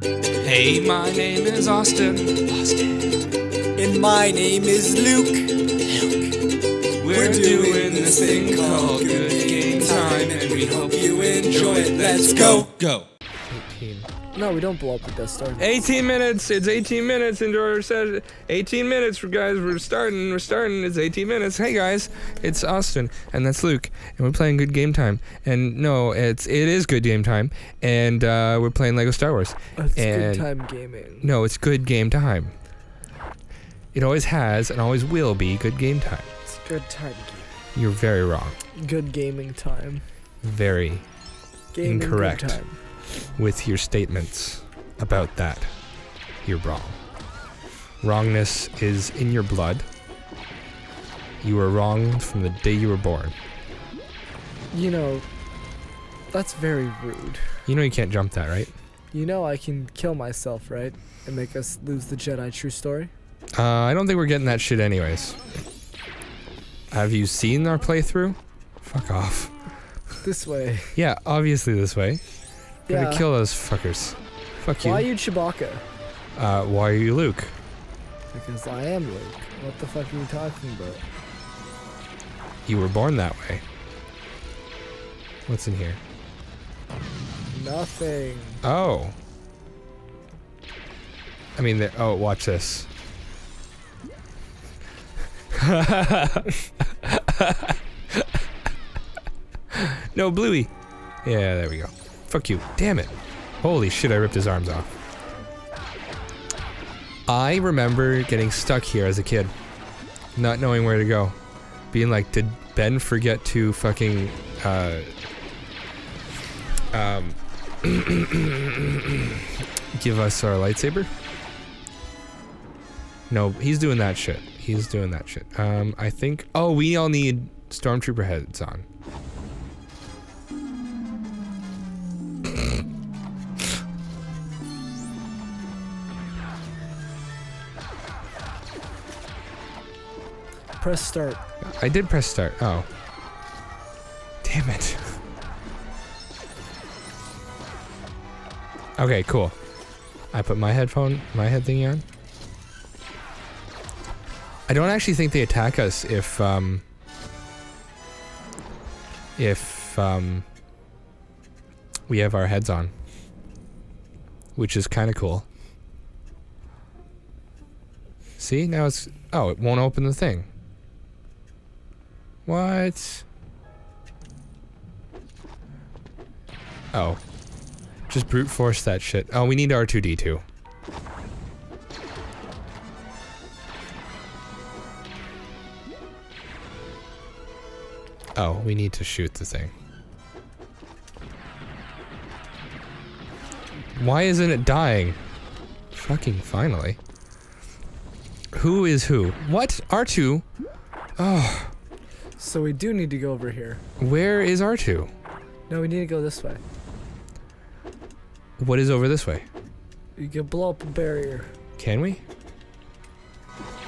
Hey, my name is Austin. Austin. And my name is Luke. Luke. We're, doing this thing called Good Game Time, and we hope you enjoy it. Let's go. Go. 18. No, we don't blow up the Death Star. 18 minutes. It's 18 minutes into our session. 18 minutes, guys. We're starting. We're starting. It's 18 minutes. Hey guys, it's Austin and that's Luke, and we're playing Good Game Time. And no, it's it is Good Game Time, and uh, we're playing Lego Star Wars. It's and good time gaming. No, it's Good Game Time. It always has and always will be Good Game Time. It's good time You're very wrong. Good gaming time. Very Gaming good Incorrect. time. With your statements about that. You're wrong. Wrongness is in your blood. You were wrong from the day you were born. You know, that's very rude. You know you can't jump that, right? You know I can kill myself, right? And make us lose the Jedi true story? Uh, I don't think we're getting that shit anyways. Have you seen our playthrough? Fuck off. This way. Yeah, obviously this way. Gotta Yeah. kill those fuckers. Fuck you. Why are you Chewbacca? uh, why are you Luke? Because I am Luke. What the fuck are you talking about? You were born that way. What's in here? Nothing. Oh. I mean, oh, watch this. no, Bluey. Yeah, there we go. Fuck you. Damn it. Holy shit, I ripped his arms off. I remember getting stuck here as a kid, not knowing where to go. Being like, did Ben forget to fucking, uh, um, give us our lightsaber? No, he's doing that shit. He's doing that shit. Um, I think. Oh, we all need stormtrooper heads on. Press start. I did press start. Oh. Damn it. Okay, cool. I put my headphone, my head thingy on. I don't actually think they attack us if, um, if, um, we have our heads on. Which is kind of cool. See, now it's, oh, it won't open the thing. What? Oh. Just brute force that shit. Oh, we need R2D2. Oh, we need to shoot the thing. Why isn't it dying? Fucking finally. Who is who? What? R2? Oh, So we do need to go over here. where is R2? No, we need to go this way. What is over this way? You can blow up a barrier. Can we?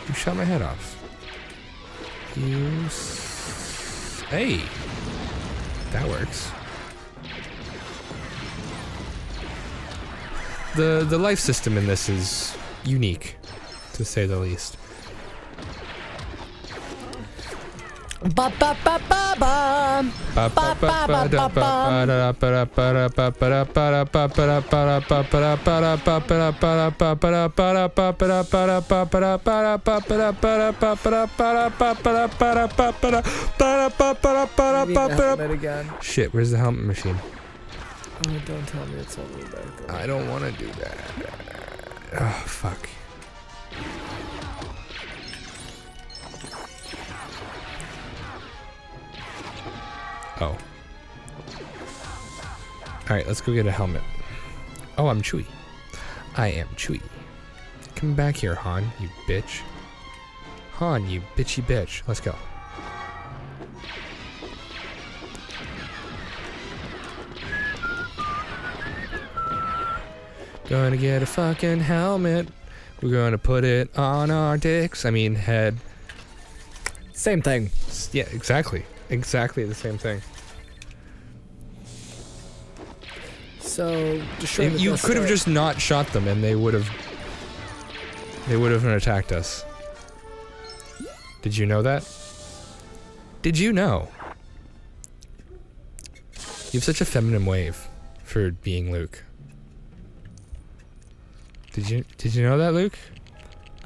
You shot my head off. You. Hey! That works. The the life system in this is unique, to say the least. Shit, where's the helmet machine? Oh, don't tell me it's all the way back. I don't want to do that. Oh, fuck. Oh. Alright, let's go get a helmet. Oh, I'm Chewie. I am Chewie. Come back here, Han, you bitch. Han, you bitchy bitch. Let's go. Gonna get a fucking helmet. We're gonna put it on our dicks. I mean, head. Same thing. Yeah, exactly. Exactly the same thing. So So destroy the you could have just not shot them, and they would have. They would have attacked us. Did you know that? Did you know? You have such a feminine wave for being Luke. Did you did you know that, Luke?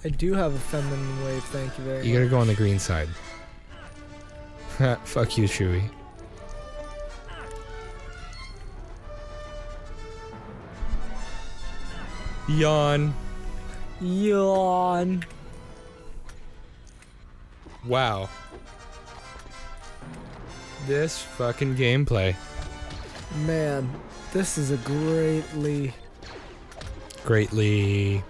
I do have a feminine wave. Thank you very You much. You gotta go on the green side. Fuck you, Chewie. Yawn. Yawn. Wow. This fucking gameplay. Man, this is a greatly. Greatly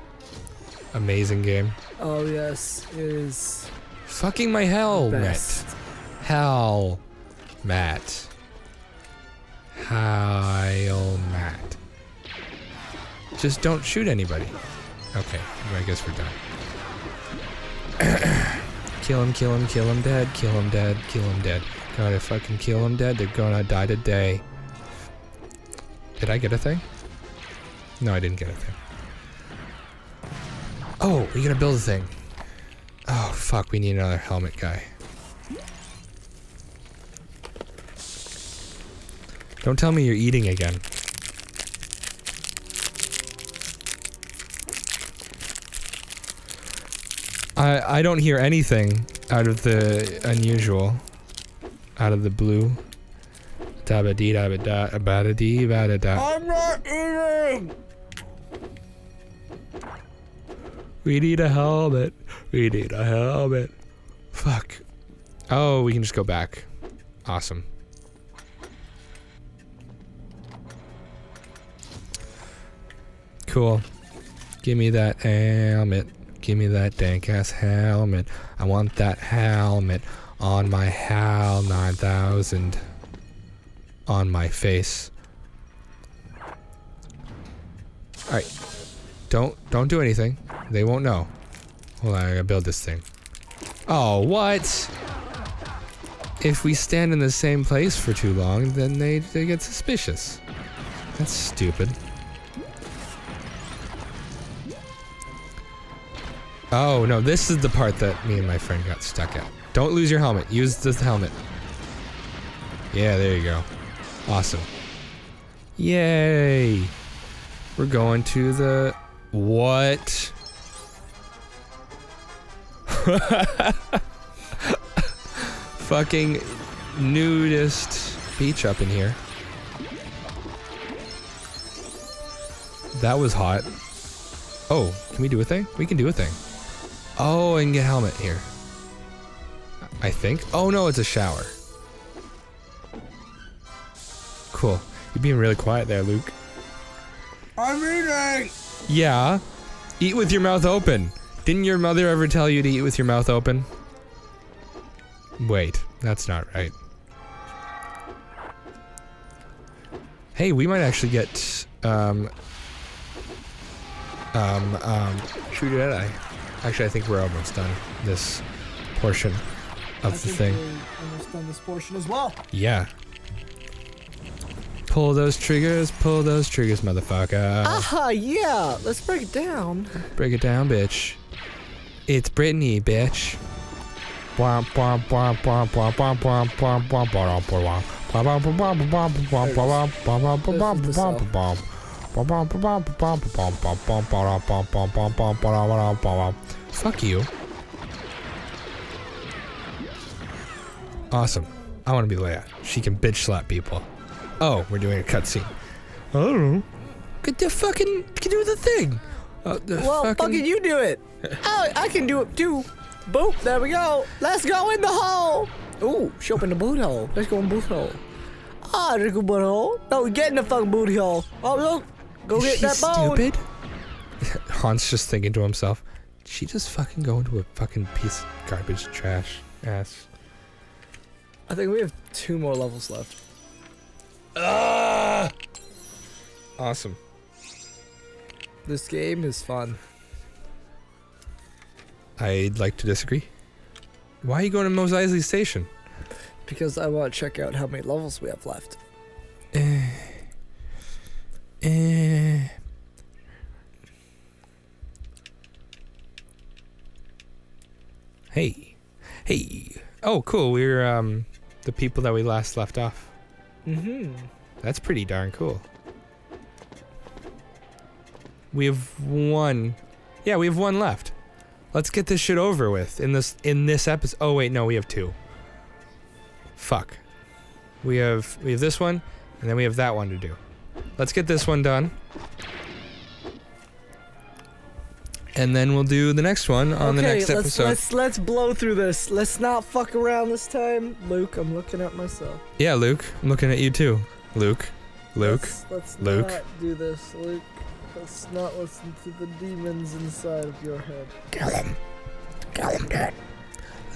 amazing game. Oh yes, it is Fucking my hell. Matt. Hell, Matt. Heil, Matt. Just don't shoot anybody. Okay, I guess we're done. kill him, kill him, kill him dead, kill him dead, kill him dead. Gotta fucking kill him dead, they're gonna die today. Did I get a thing? No, I didn't get a thing. Oh, we gotta build a thing. Oh, fuck, we need another helmet guy. Don't tell me you're eating again. I I don't hear anything out of the unusual, out of the blue. Dabba dee dabba da bada dee bada da. I'm not eating. We need a helmet. We need a helmet. Fuck. Oh, we can just go back. Awesome. Cool. Give me that helmet. Give me that dank ass helmet. I want that helmet on my HAL 9000. On my face. Alright. Don't don't do anything. They won't know. Hold on, I gotta build this thing. Oh, what? If we stand in the same place for too long, then they, they get suspicious. That's stupid. Oh, no, this is the part that me and my friend got stuck at. Don't lose your helmet. Use the helmet. Yeah, there you go. Awesome. Yay! We're going to the... What? Fucking nudist beach up in here. That was hot. Oh, can we do a thing? We can do a thing. Oh, I can get helmet here. I think. Oh no, it's a shower. Cool. You're being really quiet there, Luke. I'm eating. Yeah. Eat with your mouth open. Didn't your mother ever tell you to eat with your mouth open? Wait, that's not right. Hey, we might actually get um um um True Jedi. Actually, I think we're almost done this portion of the thing. almost done this portion as well. Yeah. Pull those triggers, pull those triggers, motherfucker. Ah, yeah. Let's break it down. Break it down, bitch. It's Brittany, bitch. Fuck you. Awesome. I want to be Leia. She can bitch slap people. Oh, we're doing a cutscene. I know. Get the fucking, get do the thing. Uh, the Well, fucking you do it. oh, I can do it too. Boop, there we go. Let's go in the hole. Ooh, she in the boot hole. Let's go in the boot hole. Ah, there's a good boot hole. No, we get in the fucking booty hole. Oh, look. Go Is get that bone. stupid? Han's just thinking to himself, "Did she just fucking go into a fucking piece of garbage trash ass. I think we have two more levels left. Ah! Awesome. This game is fun. I'd like to disagree. Why are you going to Mos Eisley Station? Because I want to check out how many levels we have left. Eh. Hey. Hey. Oh, cool. We're um the people that we last left off. Mhm. That's pretty darn cool. We have one. Yeah, we have one left. Let's get this shit over with in this in this episode. Oh wait, no, we have two. Fuck. We have we have this one and then we have that one to do. Let's get this one done. And then we'll do the next one on the next let's, episode. let's let's blow through this. Let's not fuck around this time. Luke, I'm looking at myself. Yeah, Luke, I'm looking at you too. Luke, Luke. Let's, let's Luke. not do this, Luke. Let's not listen to the demons inside of your head. Kill him. Kill him dead.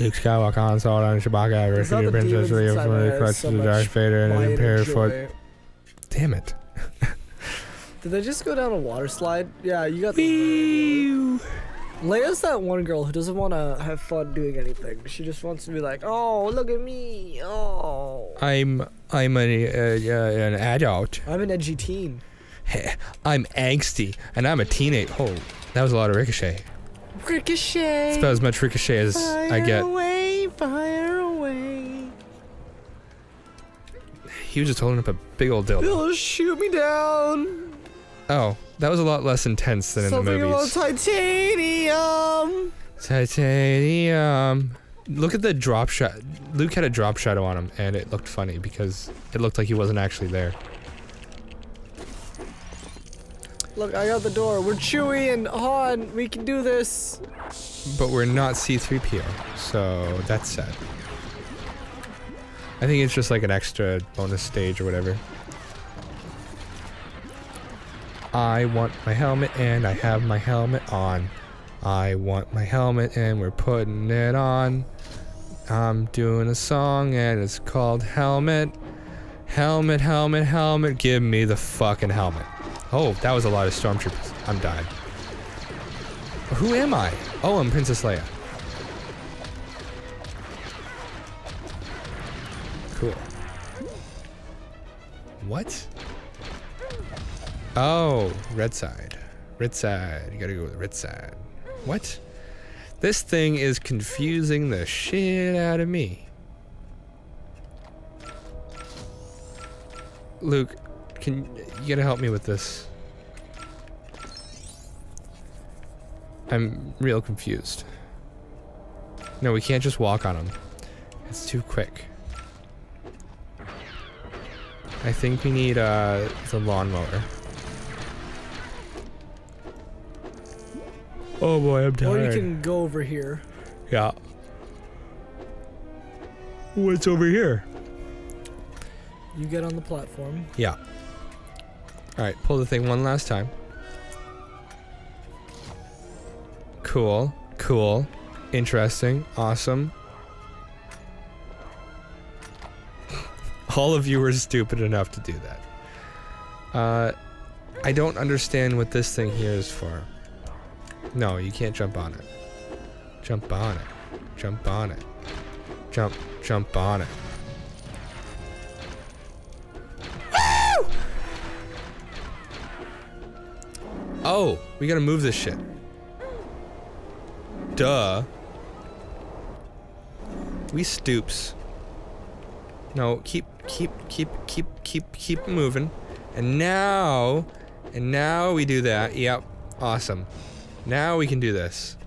Luke Skywalker, Han Solo, and Chewbacca, the Princess Leia from the clutches so Darth Vader and an Foot. Damn it. Did they just go down a water slide? Yeah, you got the. Leia's that one girl who doesn't want to have fun doing anything. She just wants to be like, oh, look at me. Oh. I'm I'm a, uh, uh, an adult. I'm an edgy teen. I'm angsty, and I'm a teenage. Oh, that was a lot of ricochet. Ricochet. It's about as much ricochet as I get. away, fire away. He was just holding up a big old dildo. They'll shoot me down. Oh, that was a lot less intense than in the movies. Something about titanium. Titanium. Look at the drop shot. Luke had a drop shadow on him, and it looked funny because it looked like he wasn't actually there. Look, I got the door. We're Chewie and Han. We can do this. But we're not C3PO, so that's sad. I think it's just like an extra bonus stage or whatever. I want my helmet and I have my helmet on. I want my helmet and we're putting it on. I'm doing a song and it's called Helmet. Helmet, helmet, helmet, give me the fucking helmet. Oh, that was a lot of stormtroopers. I'm dying. Who am I? Oh, I'm Princess Leia. Cool. What? Oh, red side. Red side. You gotta go with the red side. What? This thing is confusing the shit out of me. Luke, can you gotta help me with this? I'm real confused. No, we can't just walk on them. It's too quick. I think we need uh, the lawnmower. Oh boy, I'm tired. Or you can go over here. Yeah. What's over here? You get on the platform. Yeah. Alright, pull the thing one last time. Cool. Cool. Interesting. Awesome. All of you were stupid enough to do that. Uh, I don't understand what this thing here is for. No, you can't jump on it. Jump on it. Jump on it. Jump, jump on it. Oh, we gotta move this shit. Duh. We stoops. No, keep, keep, keep, keep, keep, keep moving. And now, and now we do that. Yep, awesome. Now we can do this.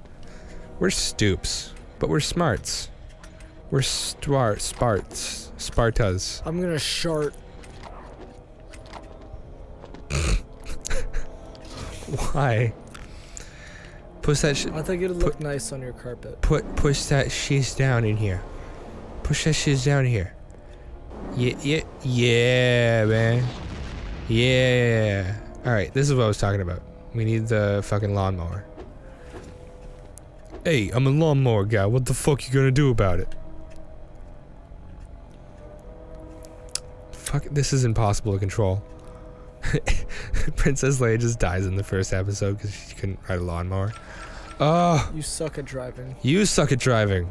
We're stoops, but we're smarts. We're star sparts, Spartas. I'm gonna shart. Why? Push that shit. I think it'd look nice on your carpet. Put push that shiz down in here. Push that shiz down here. Yeah, yeah, yeah, man. Yeah. All right, this is what I was talking about. We need the fucking lawnmower. Hey, I'm a lawnmower guy. What the fuck you gonna do about it? Fuck, this is impossible to control. Princess Leia just dies in the first episode because she couldn't ride a lawnmower. Oh, You suck at driving. you suck at driving.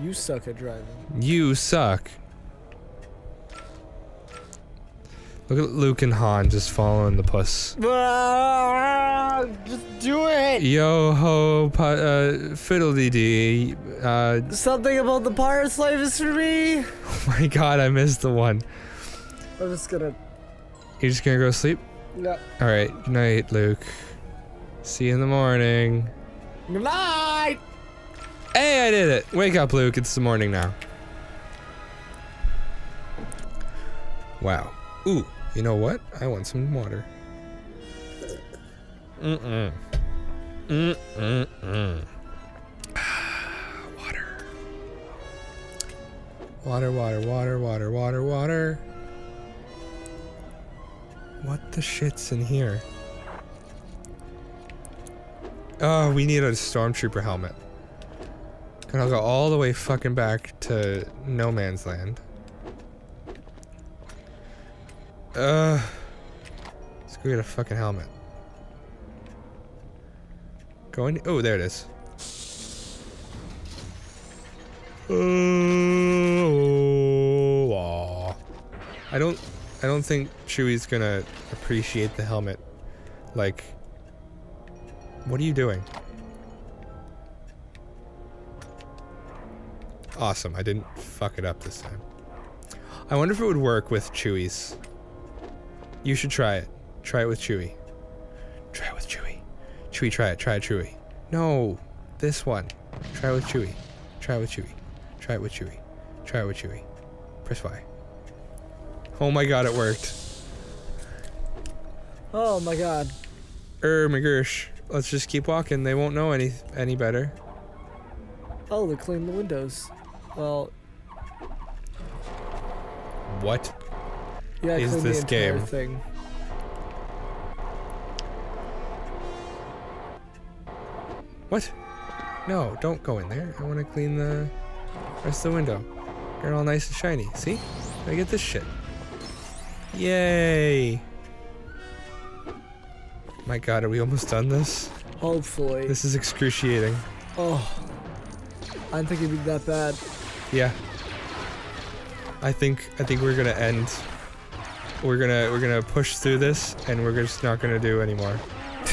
You suck at driving. You suck. Look at Luke and Han just following the puss. Ah, Just do it. Yo ho, uh, fiddly dee. Uh, Something about the pirate slave is for me. oh my god, I missed the one. I'm just gonna. You're just gonna go sleep? Yeah. Alright, good night, Luke. See you in the morning. Good night. Hey, I did it! Wake up, Luke. It's the morning now. Wow. Ooh, you know what? I want some water. Mm-mm. Mm-mm-mm. water. Water, water, water, water, water, water. What the shit's in here? Oh, we need a stormtrooper helmet. And I'll go all the way fucking back to no man's land. Uh, let's go get a fucking helmet. Going. Oh, there it is. Oh, aw. I don't. I don't think Chewie's gonna appreciate the helmet. Like, what are you doing? Awesome. I didn't fuck it up this time. I wonder if it would work with Chewie's. You should try it. Try it with Chewie. Try it with Chewie. Chewie, try it. Try it, Chewie. No, this one. Try it with Chewie. Try it with Chewie. Try it with Chewie. Try it with Chewie. Press Y. Oh my god, it worked. Oh my god. Er, my gosh. Let's just keep walking. They won't know any any better. Oh, they cleaned the windows. Well, What? Yeah, Is this game? thing. What? No, don't go in there. I want to clean the rest of the window. Get it all nice and shiny. See? I get this shit. Yay! My god, are we almost done this? Hopefully. This is excruciating. Oh, I didn't think it'd be that bad. Yeah. I think I think we're gonna end. We're gonna we're gonna push through this, and we're just not gonna do anymore.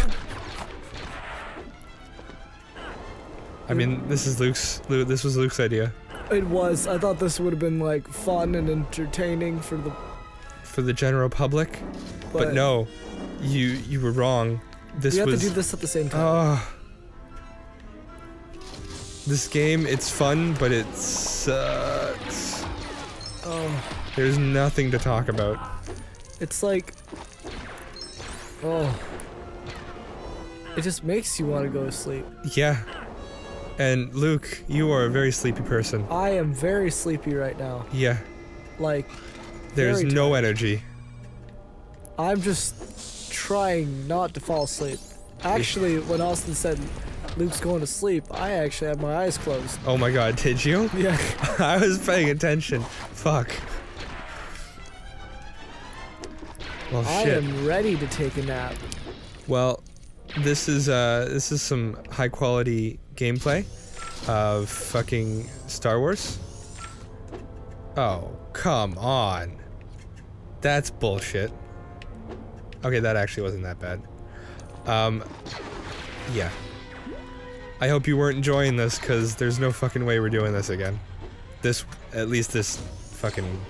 I mean, this is Luke's. Lu this was Luke's idea It was. I thought this would have been like fun and entertaining for the. for the general public, but, no, you you were wrong. This we have was. to do this at the same time. Oh. This game, it's fun, but it sucks. oh, There's nothing to talk about. It's like. Oh. It just makes you want to go to sleep. Yeah. And Luke, you are a very sleepy person. I am very sleepy right now. Yeah. Like, There's no energy. I'm just trying not to fall asleep. Actually, when Austin said Luke's going to sleep, I actually had my eyes closed. Oh my god, did you? Yeah. I was paying attention. Fuck. Well, I shit. am ready to take a nap. Well, this is uh this is some high quality gameplay of fucking Star Wars. Oh, come on. That's bullshit. Okay, that actually wasn't that bad. Um yeah. I hope you weren't enjoying this cuz there's no fucking way we're doing this again. This at least this fucking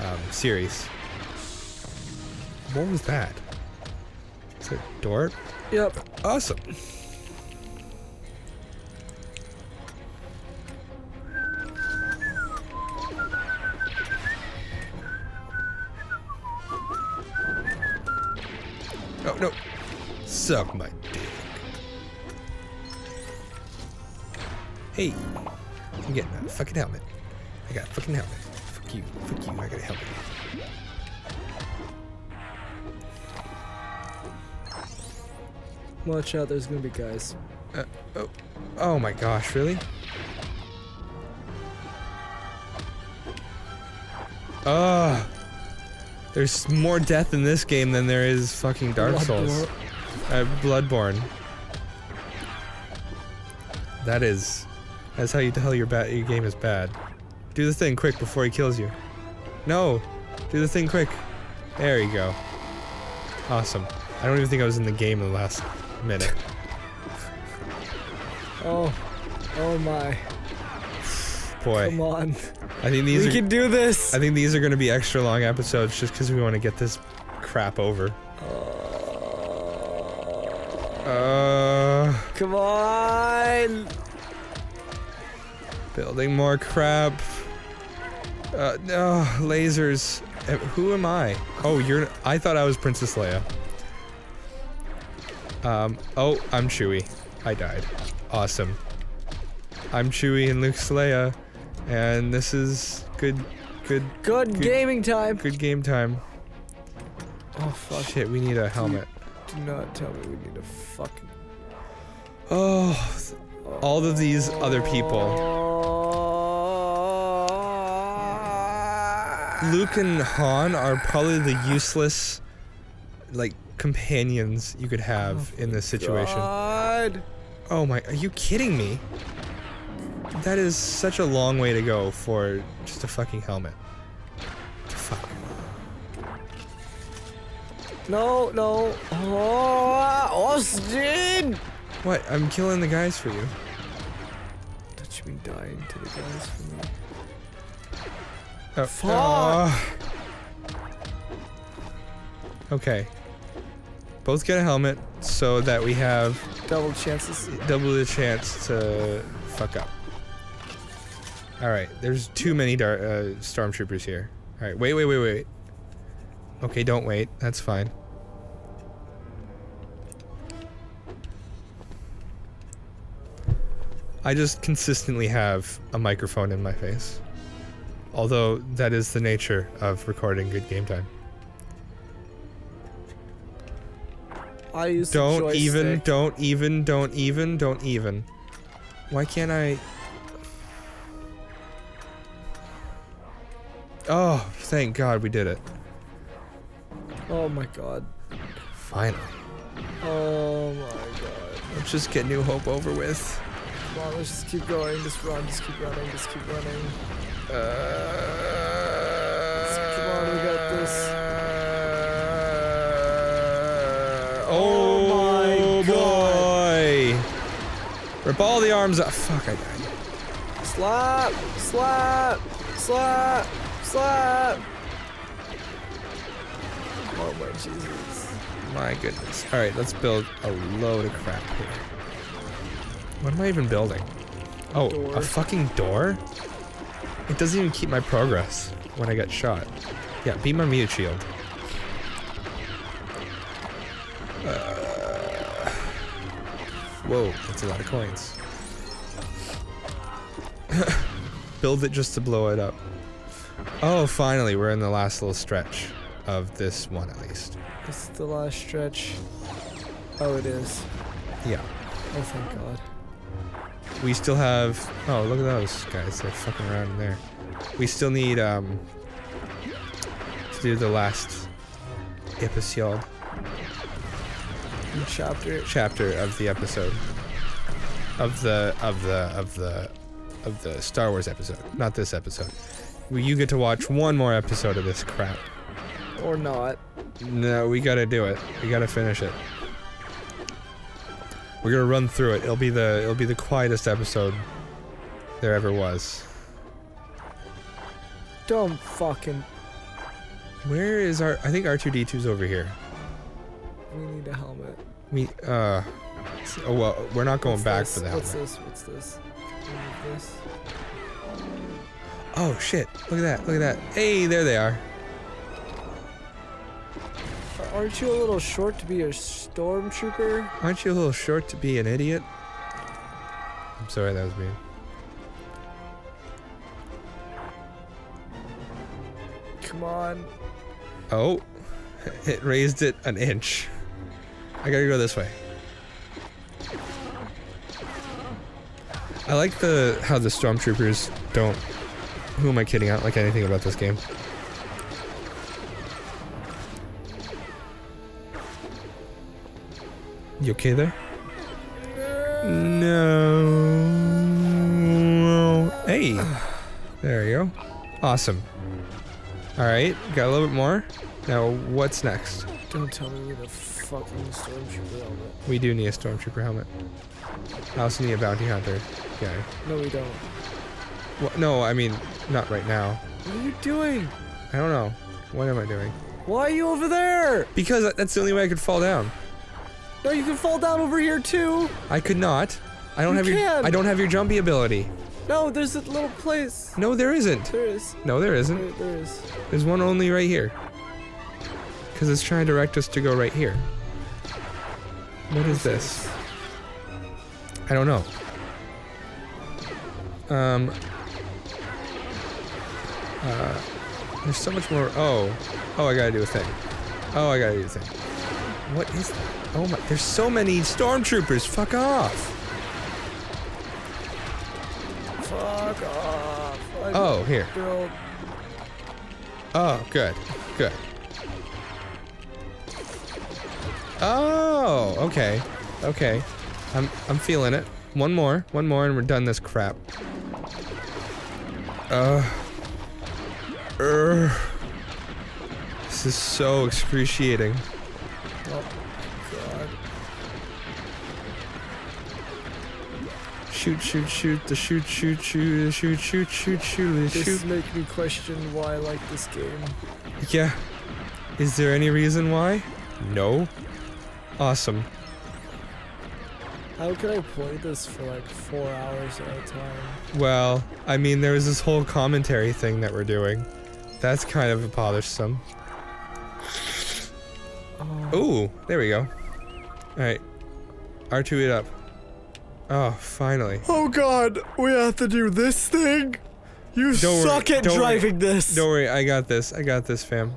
um series. What was that? Is it door? Yep. Awesome. Oh no. Suck my dick. Hey. I'm getting a fucking helmet. I got a fucking helmet. Fuck you. Fuck you. I got a helmet. Watch out, there's gonna be guys. Uh, oh, oh my gosh, really? Ugh. There's more death in this game than there is fucking Dark Souls. Uh, Bloodborne. That is. That's how you tell your your game is bad. Do the thing quick before he kills you. No! Do the thing quick. There you go. Awesome. I don't even think I was in the game in the last minute. Oh, oh my! Boy, Come on, I think these we are. can do this. I think these are going to be extra long episodes just because we want to get this crap over. Uh, Come on! building more crap. Uh, no, lasers. Uh, Who am I? Oh, you're. I thought I was Princess Leia. Um. Oh, I'm Chewie. I died. Awesome. I'm Chewie and Luke's Leia, and this is good. Good. Good, Good- gaming time. Good game time. Oh fuck! Shit, we need a helmet. Do not tell me we need a fucking. Oh, all of these other people. Luke and Han are probably the useless, like, companions you could have oh in this situation. God. Oh my, are you kidding me? That is such a long way to go for just a fucking helmet. Fuck? No, no. Oh, Austin! What? I'm killing the guys for you. Touch me dying to the guys for me. Oh, Fuck. oh. Okay. Both get a helmet so that we have Double chances. double the chance to fuck up. Alright, there's too many dar- uh, stormtroopers here. Alright, wait, wait, wait, wait. Okay, don't wait. That's fine. I just consistently have a microphone in my face. Although that is the nature of recording good game time. I use Don't even, don't even, don't even, don't even. Why can't I? Oh, thank God we did it. Oh my god. Finally. Oh my god. Let's just get New Hope over with. Come on, let's just keep going. Just run. Just keep running. Just keep running. Uh, Come on, we got this. Oh, Oh my boy! Rip all the arms out. Fuck, I died. Slap! Slap! Slap! Slap! Oh my Jesus. My goodness. Alright, let's build a load of crap here. What am I even building? Oh, Door. a fucking door? It doesn't even keep my progress when I get shot. Yeah, be my mute shield. Whoa, that's a lot of coins. Build it just to blow it up. Oh, finally, we're in the last little stretch of this one at least. This is the last stretch. Oh, it is. Yeah. Oh, thank God. We still have. Oh, look at those guys. They're fucking around in there. We still need um to do the last episode Chapter. chapter of the episode of the of the of the of the Star Wars episode, not this episode. You get to watch one more episode of this crap. Or not. No, we gotta do it. We gotta finish it. We're gonna run through it. It'll be the it'll be the quietest episode there ever was. Don't fucking. Where is our? I think R2D2's over here. We need a helmet. We uh. Oh well, we're not going What's back this? for that. What's this? What's this? This. Oh shit! Look at that! Look at that! Hey, there they are. Aren't you a little short to be a stormtrooper? Aren't you a little short to be an idiot? I'm sorry, that was mean. Come on. Oh, it raised it an inch. I gotta go this way. I like the how the stormtroopers don't. Who am I kidding? I don't like anything about this game. You okay there? No. Hey. There you go. Awesome. All right, got a little bit more. Now, what's next? Don't tell me we need a fucking stormtrooper helmet. We do need a stormtrooper helmet. I also need a bounty hunter guy. No, we don't. Well, no, I mean, not right now. What are you doing? I don't know. What am I doing? Why are you over there? Because that's the only way I could fall down. No, you can fall down over here too. I could not. I don't You have your can. I don't have your jumpy ability. No, there's a little place. No, there isn't. There is. No, there isn't. There, there is. There's one only right here. Because it's trying to direct us to go right here. What is this? I don't know. Um. Uh, there's so much more. Oh. Oh, I gotta do a thing. Oh, I gotta do a thing. What is that? Oh my. There's so many stormtroopers. Fuck off. Fuck off. I Oh, here. Girl. Oh, good. Good. Oh, okay. Okay. I'm I'm feeling it. One more. One more and we're done this crap. Uh. Urgh. This is so excruciating. Shoot, shoot, shoot, the shoot, shoot, shoot, the shoot, shoot, shoot, shoot, the This shoot. make me question why I like this game. Yeah. Is there any reason why? No. Awesome. How could I play this for like four hours at a time? Well, I mean, there was this whole commentary thing that we're doing. That's kind of bothersome. Oh, Ooh, there we go. Alright. R2 it up. Oh, finally. oh God, we have to do this thing. You Don't worry, suck at don't worry. driving this. Don't worry, I got this. I got this, fam.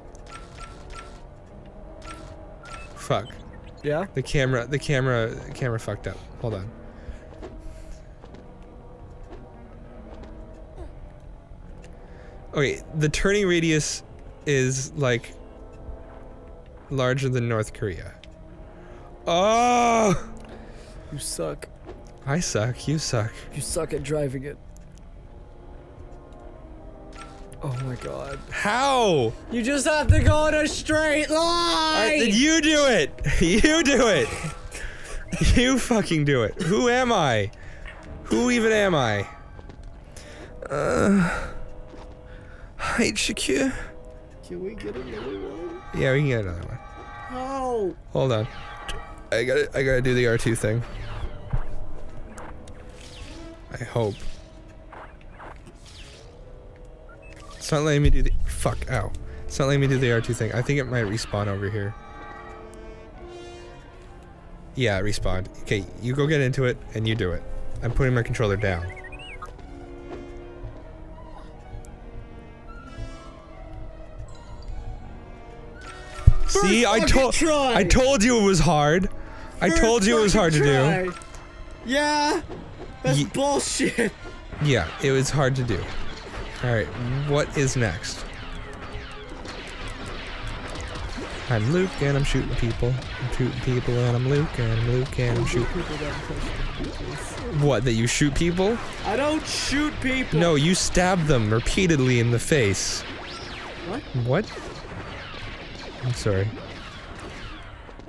Fuck. Yeah. The camera, the camera, the camera fucked up. Hold on. Okay, the turning radius is like larger than North Korea. Oh, You suck. I suck. You suck. You suck at driving it. Oh my God. How? You just have to go in a straight I- line. you do it. You do it. You fucking do it. Who am I? Who even am I? Uh. Height Shakir. Can we get another one? Yeah, we can get another one. How? Hold on. I gotta, I gotta do the R2 thing. I hope. It's not letting me do the. Fuck, ow. It's not letting me do the R2 thing. I think it might respawn over here. Yeah, it respawned. Okay, you go get into it and you do it. I'm putting my controller down. See, I told. I told you it was hard. I told you it was hard to do. Yeah. That's Ye- bullshit. Yeah, it was hard to do. Alright, what is next? I'm Luke and I'm shooting people. I'm shooting people and I'm Luke and I'm Luke and I'm shooting. What, that you shoot people? I don't shoot people. No, you stab them repeatedly in the face. What? What? I'm sorry.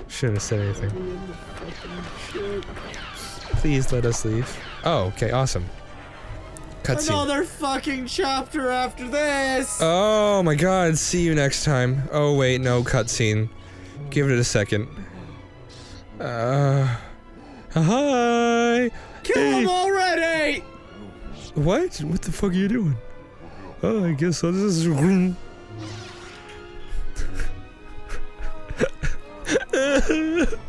Shouldn't have said anything. Please let us leave. Oh, okay, awesome. Cutscene. Another fucking chapter after this. Oh my god, see you next time. Oh wait, no, cutscene. Give it a second. Uh. Hi! Kill hey. him already. What? What the fuck are you doing? Oh, I guess I'll just.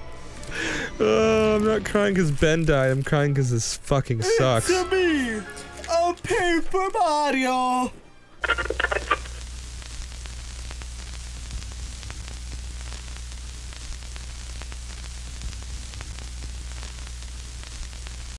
Oh, I'm not crying because Ben died. I'm crying because this fucking sucks. It's me, a paper Mario.